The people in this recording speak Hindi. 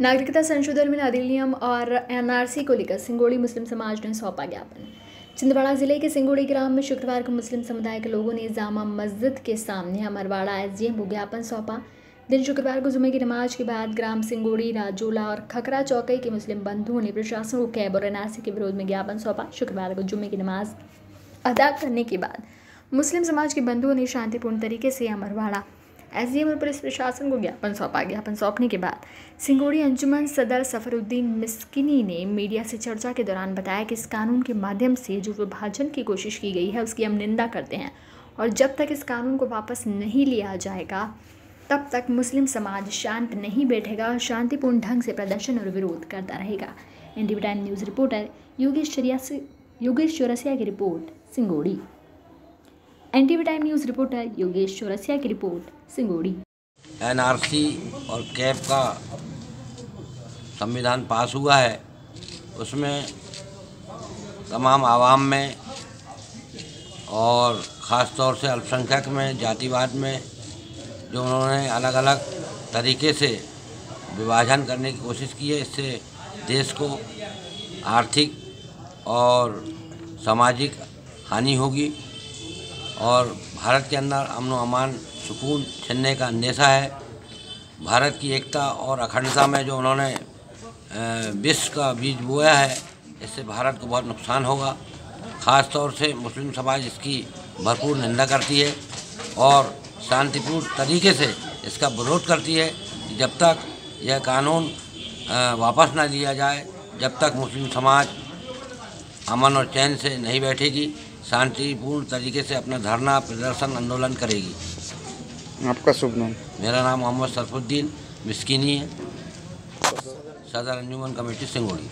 नागरिकता संशोधन में अधिनियम और एनआरसी को लेकर सिंगोड़ी मुस्लिम समाज ने सौंपा ज्ञापन। छिंदवाड़ा ज़िले के सिंगोड़ी ग्राम में शुक्रवार को मुस्लिम समुदाय के लोगों ने जामा मस्जिद के सामने अमरवाड़ा एसडीएम को ज्ञापन सौंपा। दिन शुक्रवार को जुमे की नमाज़ के बाद ग्राम सिंगोड़ी, राजोला और खकरा चौकई के मुस्लिम बंधुओं ने प्रशासन को कैब और एनआरसी के विरोध में ज्ञापन सौंपा। शुक्रवार को जुमे की नमाज़ अदा करने के बाद मुस्लिम समाज के बंधुओं ने शांतिपूर्ण तरीके से अमरवाड़ा एसडीएम और पुलिस प्रशासन को ज्ञापन सौंपा ज्ञापन सौंपने के बाद सिंगोड़ी अंजुमन, सदर सफरुद्दीन मिस्किनी ने मीडिया से चर्चा के दौरान बताया कि इस कानून के माध्यम से जो विभाजन की कोशिश की गई है, उसकी हम निंदा करते हैं और जब तक इस कानून को वापस नहीं लिया जाएगा, तब तक मुस्लिम समाज शांत नहीं बैठेगा और शांतिपूर्ण ढंग से प्रदर्शन और विरोध करता रहेगा। NDV time news reporter Yogesh Yogesh Chaurasia की report Singodi. NTV time news reporter Yogesh Chaurasia की रिपोर्ट, सिंगोड़ी। एनआरसी और कैब का संविधान पास हुआ है, उसमें तमाम आवाम में और ख़ास तौर से अल्पसंख्यक में, जातिवाद में, जो उन्होंने अलग अलग तरीके से विभाजन करने की कोशिश की है, इससे देश को आर्थिक और सामाजिक हानि होगी। और भारत के अंदर अमन अमान सुकून छिनने का अंदेशा है। भारत की एकता और अखंडता में जो उन्होंने विश्व का बीज बोया है, इससे भारत को बहुत नुकसान होगा। ख़ास तौर से मुस्लिम समाज इसकी भरपूर निंदा करती है और शांतिपूर्ण तरीके से इसका विरोध करती है जब तक यह कानून वापस ना लिया जाए, जब तक मुस्लिम समाज अमन और चैन से नहीं बैठेगी। शांतिपूर्ण तरीके से अपना धरना प्रदर्शन आंदोलन करेगी। आपका शुभ नाम? मेरा नाम मोहम्मद सरफुद्दीन मिस्किनी है। सदर अंजुमन कमेटी सिंगोड़ी।